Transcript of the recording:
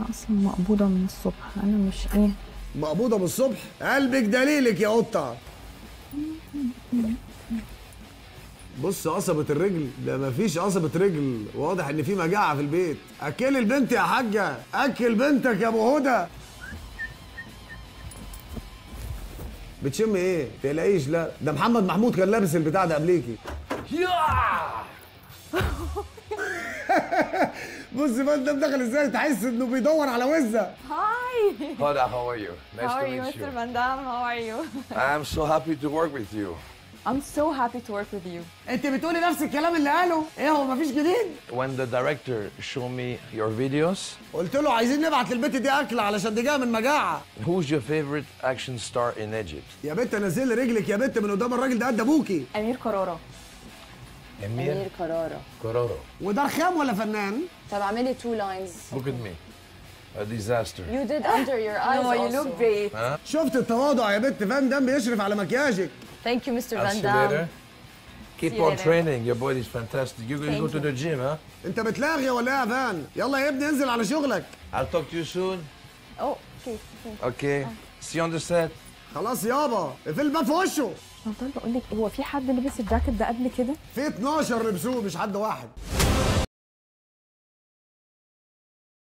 أنا أصلا مقبوضة من الصبح. أنا مش إيه. مقبوضة من الصبح؟ قلبك دليلك يا قطة. بص قصبة الرجل. ده مفيش قصبة رجل. واضح إن في مجاعة في البيت. أكل البنت يا حاجة. أكل بنتك يا أبو هدى. بتشم إيه؟ تقلقيش لا. ده محمد محمود كان لابس البتاع ده قبليكي بص بقى ده دخل إزاي تحس انه بيدور على وزة هاي Hola, how are you? Nice How to are you, meet you. Mr. Van Damme? How are you? I'm so happy to work with you. I'm so happy to work with you. انت بتقولي نفس الكلام اللي قاله إيه هو مفيش جديد When the director showed me your videos, قلت له عايزين نبعت للبنت دي أكل علشان دي جاية من مجاعة who's your favorite action star in Egypt? يا بنت نزلي رجلك يا بنت من قدام الراجل ده قد أبوكي أمير كرارة أمير كرارة Kororo. وده رخام ولا فنان طب اعملي two lines Look at me. A disaster. you did under your eyes No, you also. look great. شفت التواضع يا بنت فان دام بيشرف على مكياجك Thank you, Mr. I'll Van see you later. Damme. Keep on training. Your body's fantastic. You're going to go to the gym, huh? انت بتلاغي ولا إيه يا فان يلا يا ابني انزل على شغلك I'll talk to you soon. Oh, okay. okay. Okay. See you on the set. خلاص يابا اقفل الباب في وشه بقول لك هو في حد لبس الجاكيت ده قبل كده؟ في 12 لبسوه مش حد واحد